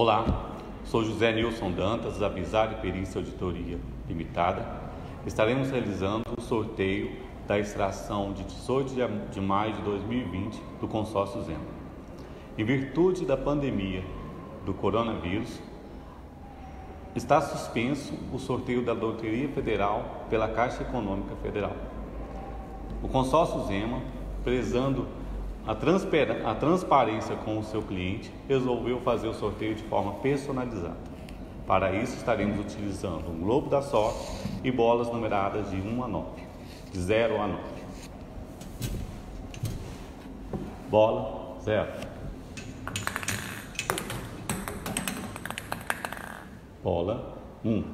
Olá, sou José Nilson Dantas, da Bizarre Perícia Auditoria Limitada. Estaremos realizando o sorteio da extração de 18 de maio de 2020 do consórcio Zema. Em virtude da pandemia do coronavírus, está suspenso o sorteio da Loteria Federal pela Caixa Econômica Federal. O consórcio Zema, prezando a, a transparência com o seu cliente, resolveu fazer o sorteio de forma personalizada. Para isso, estaremos utilizando um globo da sorte e bolas numeradas de 1 a 9, de 0 a 9. Bola, 0. Bola, 1. Um.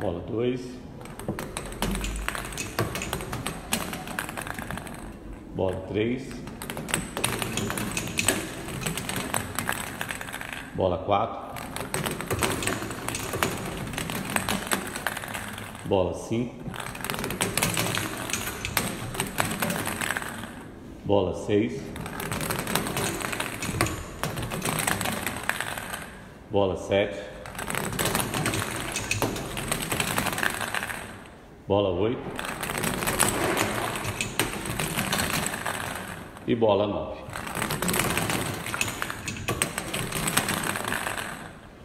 Bola 2. Bola 3. Bola 4. Bola 5. Bola 6. Bola 7. Bola 8. E bola 9.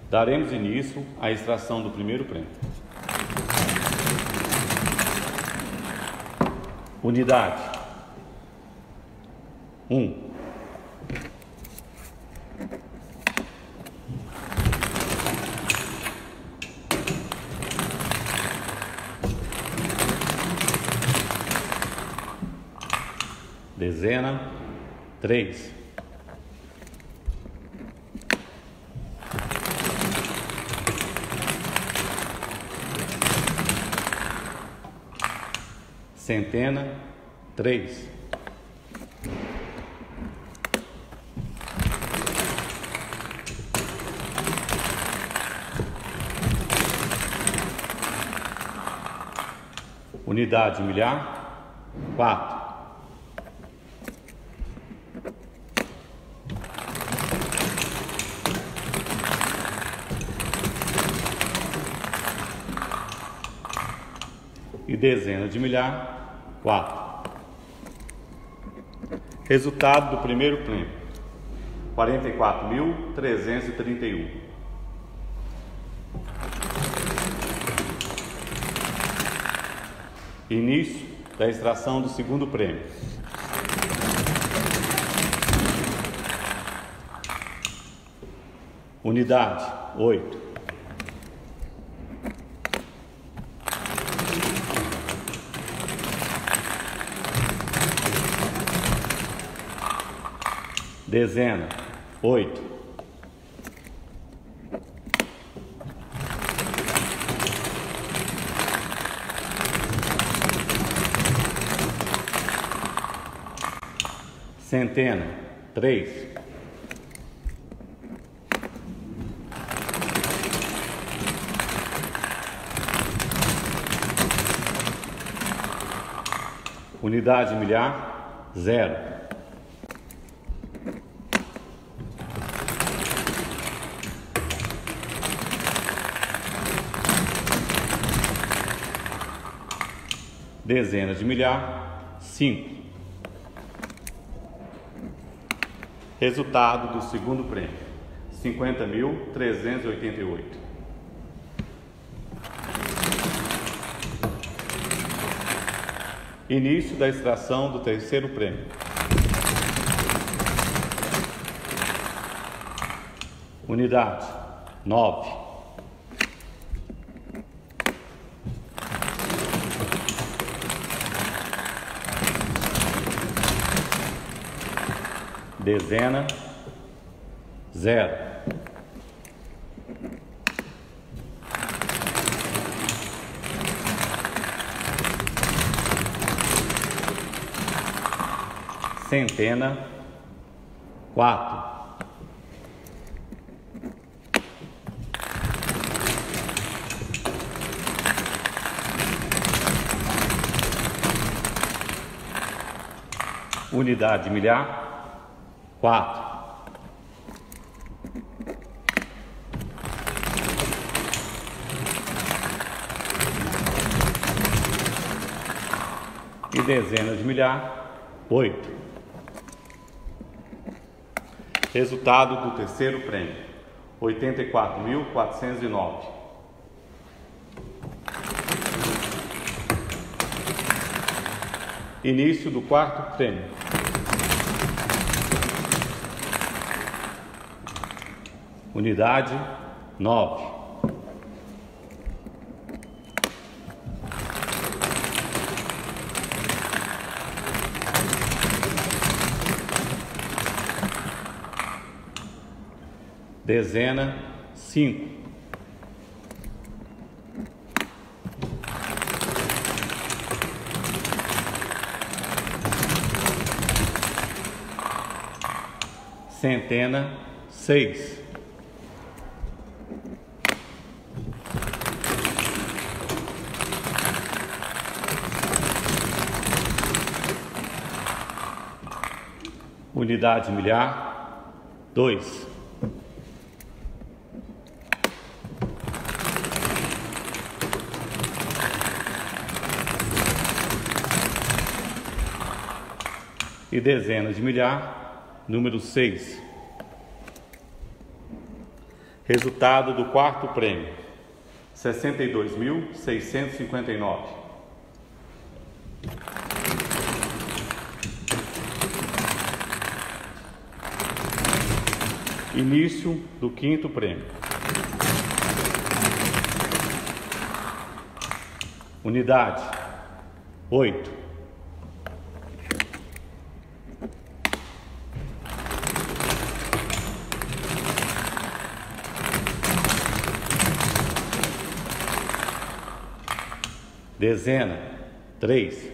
Daremos início à extração do primeiro prêmio. Unidade 1. Um. Dezena três. Centena três. Unidade milhar, quatro. e dezena de milhar, 4. Resultado do primeiro prêmio: 44.331. Início da extração do segundo prêmio. Unidade 8. Dezena, oito. Centena, três. Unidade milhar, zero. Dezenas de milhar, 5. Resultado do segundo prêmio: 50.388. Início da extração do terceiro prêmio. Unidade 9. Dezena, zero. Centena, quatro. Unidade milhar, quatro, e dezenas de milhar, oito. Resultado do terceiro prêmio, oitenta e quatro mil quatrocentos e nove. Início do quarto prêmio. Unidade nove. Dezena cinco. Centena seis. Unidade milhar dois. e dezenas de milhar, número 6. Resultado do quarto prêmio: 62.659. Início do quinto prêmio. Unidade: 8. Dezena, três.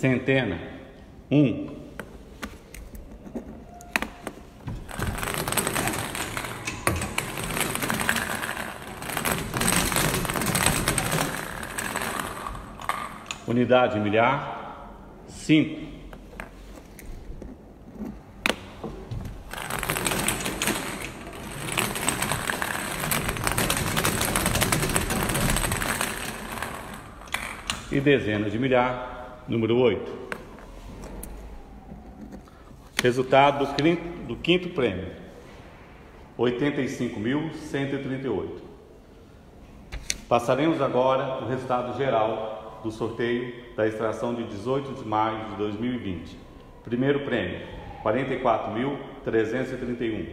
Centena, um. Unidade milhar, cinco. E dezenas de milhar, número oito. Resultado do quinto, do quinto prêmio: 85.138. Passaremos agora o resultado geral do sorteio da extração de 18 de maio de 2020. Primeiro prêmio, 44.331.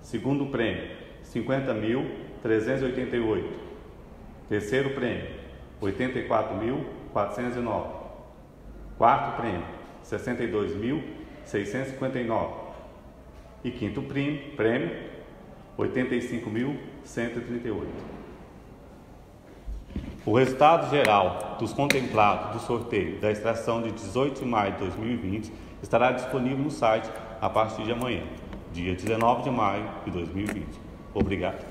Segundo prêmio, 50.388. Terceiro prêmio, 84.409. Quarto prêmio, 62.659. E quinto prêmio, prêmio 85.138. O resultado geral dos contemplados do sorteio da extração de 18 de maio de 2020 estará disponível no site a partir de amanhã, dia 19 de maio de 2020. Obrigado.